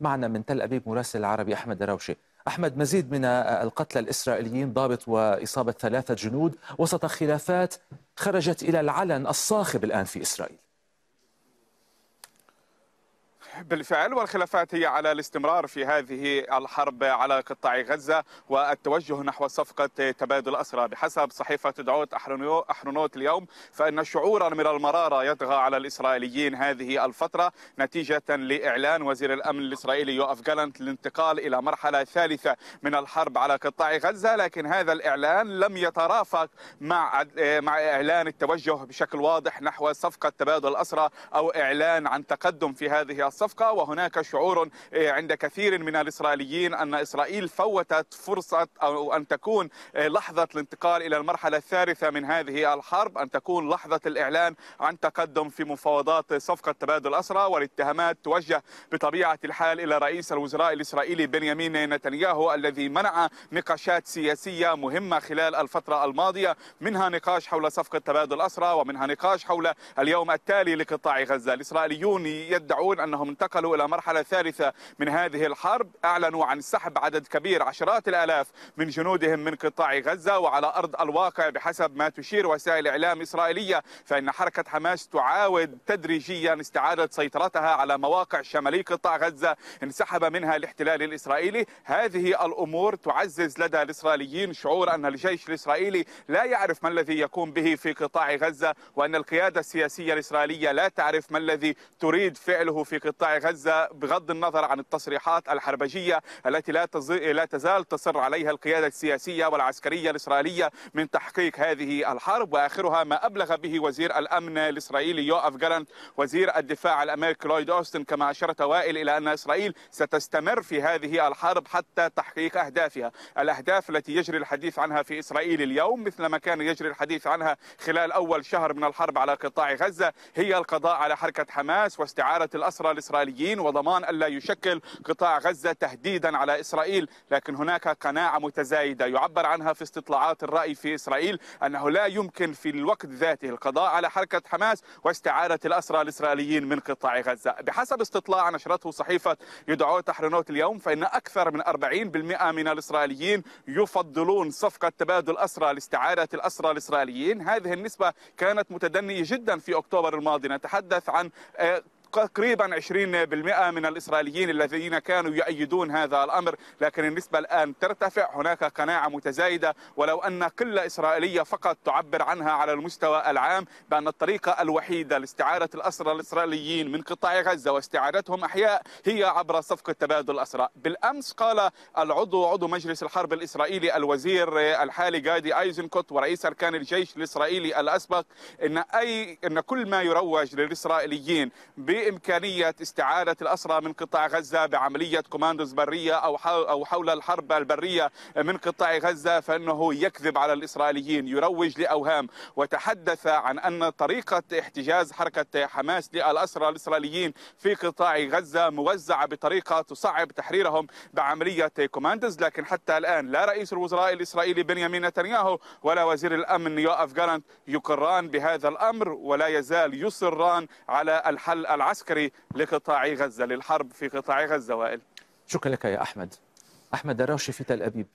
معنا من تل أبيب مراسل العربي أحمد دراوشي أحمد مزيد من القتلى الإسرائيليين ضابط وإصابة ثلاثة جنود وسط خلافات خرجت إلى العلن الصاخب الآن في إسرائيل. بالفعل والخلافات هي على الاستمرار في هذه الحرب على قطاع غزة والتوجه نحو صفقة تبادل أسرى بحسب صحيفة دعوت أحرنوت اليوم فإن شعورا من المرارة يطغى على الإسرائيليين هذه الفترة نتيجة لإعلان وزير الأمن الإسرائيلي يوأف جالنت الانتقال إلى مرحلة ثالثة من الحرب على قطاع غزة لكن هذا الإعلان لم يترافق مع مع إعلان التوجه بشكل واضح نحو صفقة تبادل الأسرى أو إعلان عن تقدم في هذه الصفقة. الصفقة وهناك شعور آه، عند كثير من الإسرائيليين أن إسرائيل فوتت فرصة أو أن تكون آه، لحظة الانتقال إلى المرحلة الثالثة من هذه الحرب أن تكون لحظة الإعلان عن تقدم في مفاوضات صفقة تبادل الأسرى والاتهامات توجه بطبيعة الحال إلى رئيس الوزراء الإسرائيلي بنيامين نتنياهو الذي منع نقاشات سياسية مهمة خلال الفترة الماضية منها نقاش حول صفقة تبادل الأسرى ومنها نقاش حول اليوم التالي لقطاع غزة. الإسرائيليون يدعون أنهم انتقلوا إلى مرحلة ثالثة من هذه الحرب. أعلنوا عن سحب عدد كبير عشرات الآلاف من جنودهم من قطاع غزة وعلى أرض الواقع بحسب ما تشير وسائل إعلام إسرائيلية فإن حركة حماس تعاود تدريجيا استعادة سيطرتها على مواقع شمالي قطاع غزة. انسحب منها الاحتلال الإسرائيلي. هذه الأمور تعزز لدى الإسرائيليين شعور أن الجيش الإسرائيلي لا يعرف ما الذي يقوم به في قطاع غزة وأن القيادة السياسية الإسرائيلية لا تعرف ما الذي تريد فعله في قطاع غزة بغض النظر عن التصريحات الحربجية التي لا لا تزال تصر عليها القيادة السياسية والعسكرية الإسرائيلية من تحقيق هذه الحرب. وآخرها ما أبلغ به وزير الأمن الإسرائيلي يوأف جالنت وزير الدفاع الأمريكي لويد أوستن كما أشرت وائل إلى أن إسرائيل ستستمر في هذه الحرب حتى تحقيق أهدافها. الأهداف التي يجري الحديث عنها في إسرائيل اليوم مثل ما كان يجري الحديث عنها خلال أول شهر من الحرب على قطاع غزة هي القضاء على حركة حماس واستعارة الأسرى الإسرائيليين الإسرائيليين وضمان ألا يشكل قطاع غزة تهديدا على إسرائيل لكن هناك قناعة متزايدة يعبر عنها في استطلاعات الرأي في إسرائيل أنه لا يمكن في الوقت ذاته القضاء على حركة حماس واستعادة الأسرى الإسرائيليين من قطاع غزة. بحسب استطلاع نشرته صحيفة يدعو تحرينوت اليوم فإن أكثر من 40% من الإسرائيليين يفضلون صفقة تبادل أسرى لاستعادة الأسرى الإسرائيليين. هذه النسبة كانت متدنية جدا في أكتوبر الماضي. نتحدث عن آه، تقريبا 20% من الإسرائيليين الذين كانوا يؤيدون هذا الأمر. لكن النسبة الآن ترتفع. هناك قناعة متزايدة. ولو أن قلة إسرائيلية فقط تعبر عنها على المستوى العام بأن الطريقة الوحيدة لاستعادة الأسرى الإسرائيليين من قطاع غزة واستعادتهم أحياء هي عبر صفقة تبادل الأسرى. بالأمس قال العضو عضو مجلس الحرب الإسرائيلي الوزير الحالي جادي أيزنكوت ورئيس أركان الجيش الإسرائيلي الأسبق إن أي إن كل ما يروج للإسرائيليين بإمكانية استعادة الأسرى من قطاع غزة بعملية كوماندوز برية أو أو حول الحرب البرية من قطاع غزة فإنه يكذب على الإسرائيليين يروج لأوهام وتحدث عن أن طريقة احتجاز حركة حماس للأسرى الإسرائيليين في قطاع غزة موزعة بطريقة تصعب تحريرهم بعملية كوماندوز. لكن حتى الآن لا رئيس الوزراء الإسرائيلي بنيامين نتنياهو ولا وزير الأمن يوأف جالنت يقران بهذا الأمر ولا يزال يصران على الحل العسكري العسكري لقطاع غزة للحرب في قطاع غزة وائل. شكرا لك يا أحمد. أحمد دراوشي في تل أبيب.